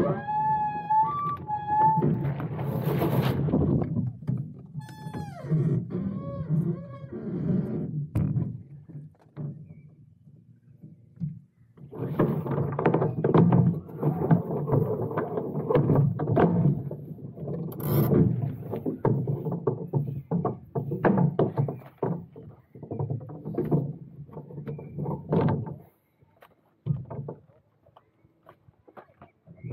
Hallelujah.